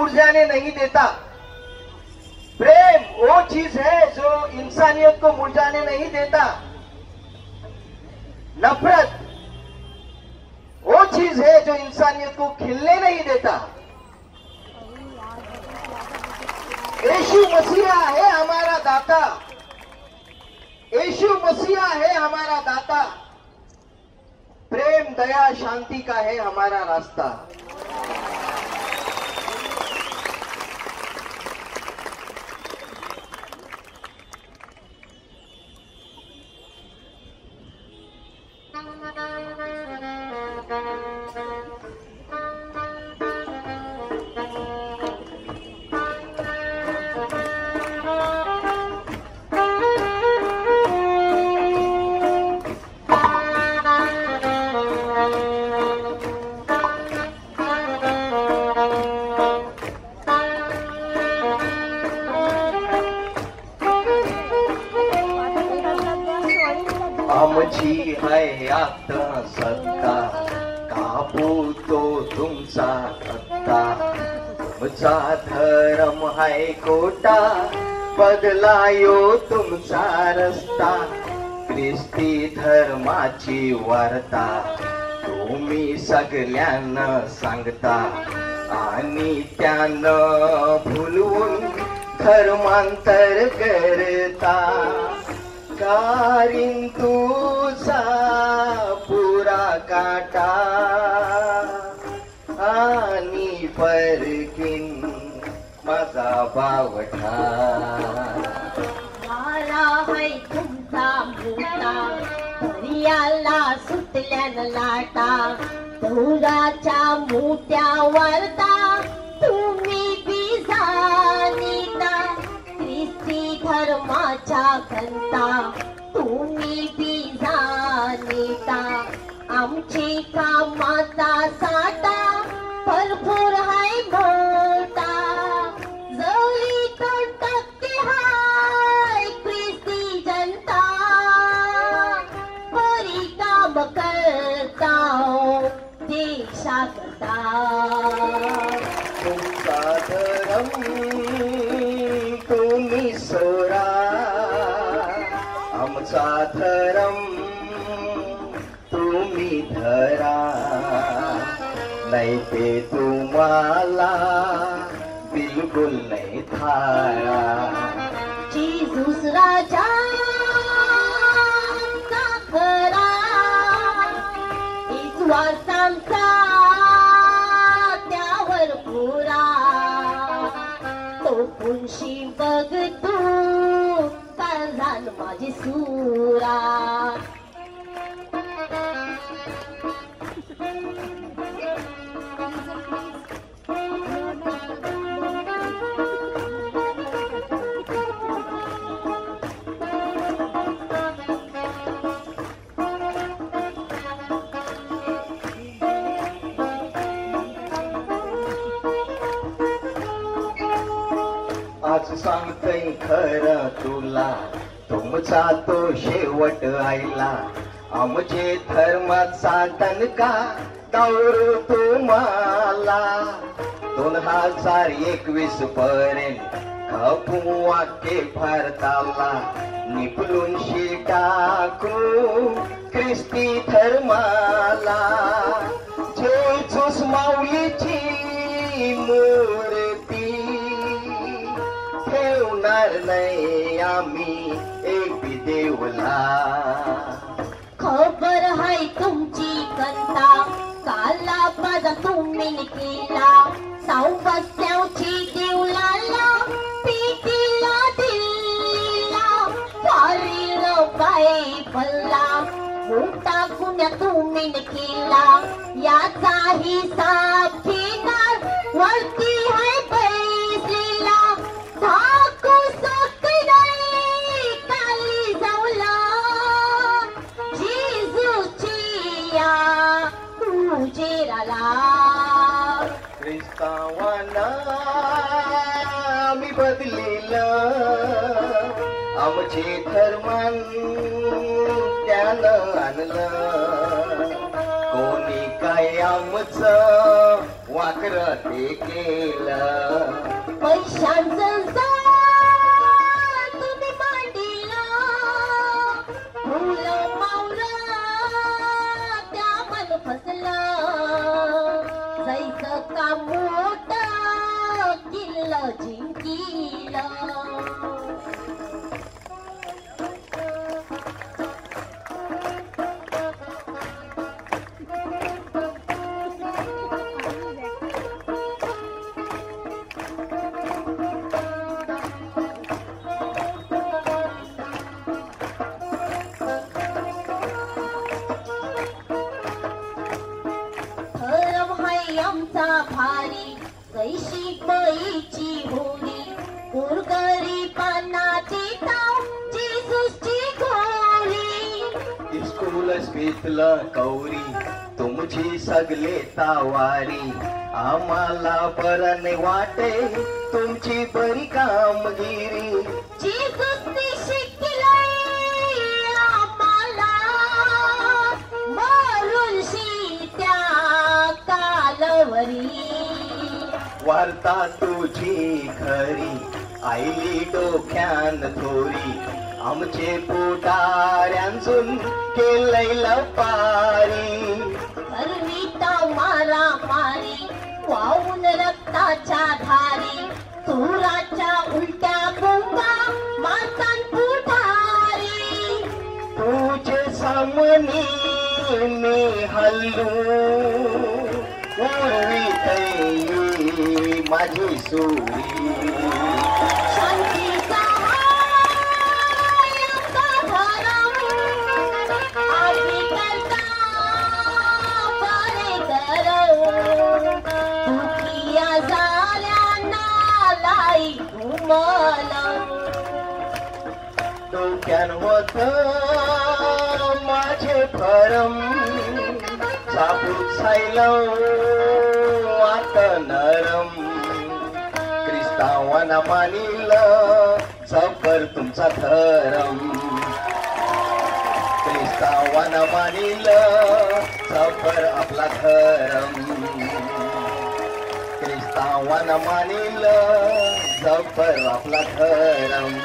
मुरझाने नहीं देता। प्रेम वो चीज़ है जो इंसानियत को मुरझाने नहीं देता। नफरत वो चीज़ है जो इंसानियत को खिलने नहीं देता। यीशु मसीहा है हमारा दाता। यीशु मसीहा है हमारा दाता। प्रेम, दया, शांति का है हमारा रास्ता। Thank you. आमची हयात सत्ता कापूतो तुमचा हत्ता तुमचा धर्म हाय कोटा बदलायो तुमचा रस्ता। ख्रिस्ती धर्माची वार्ता तुम्ही सगळ्यांना सांगता। आणि त्यानं भुलवून धर्मांतर करता। कारिन तुझा पुरा काटा. आणि परकीन माझा बावठा मला है तुमचा मोठा दर्याला सुटल्यान लाटा. दौराच्या मोठ्या वरता ख्रिस्ती धर्माच्या घंटा तुम्ही बी जाणीता. आमची कामाचा साठा भरपूर हाय मोठा जवळी तर टक्के हाय क्रिस्ती जनता बरी काम करता हो देशाकरता. तुमचा धर्म तुम्ही सोरा साधरम तुम्ही धरा। नाही ते तुम्हाला बिलकुल नाही थारा। Jesus राजा खरा सांगता त्यावर पुरा। तो पुंशी बघतो तू काळजान माझी सुरा आज सांगतय खरं तुला. तुमचा तो शेवट आईला. आमचे धर्माचा तनका दारू तुम्हाला. दोन हजार एकवीस पर्यंत खपू वाक्य भारताला. निपलून टाकू ख्रिस्ती धर्माला. जेजूस माऊलीची मूळ ठेवणार नाही आम्ही एक देवला. खबर हाय तुमची कंता काला माझा तुम्ही केला. साऊ बसल्याची देवलाला पिटीला दिल्लीला फारील बाई बल्ला मोठा गुन्हा तुम्ही केला. याचाही साप घेणार वरती आम्ही बदलेलं. आमचे धर्मान त्यानं आणलं. कोणी काय आमचं वाकर ते केलं. किल्ल जिंकीला धरम कैशी पईची होरी गोरगरीबांना देताव जेजूसची गोरी स्कूल स्पितलं कौरी तुमची सगले तावारी. आम्हाला बरं वाटे तुमची बरी कामगिरी. आम्हाला मरून त्या कालवरी. वार्ता तुझी खरी. आईली डोक्यान थोरी. आमचे पोटाऱ्यांचून केलंय पारी करविता मारा मारी वाहून रक्ताच्या धारी. चोराच्या उलट्या बोंबा मातान पुढारी. तुझे सामनी मी हल्लू. उर्वी माझी सुरी शांतीचा हाय आमचा धरम. आम्ही करता बरे करो. दुखिया झाल्यांना लाई घुमलं. डोक्यान होत माझे फरम साबूत सायलं आता नरम क्रिस्तावाना मानिल सफर तुमचा धरम. क्रिस्तावाना मानिल सफर आपला धरम. क्रिस्तावाना मानिल सफर आपला धरम.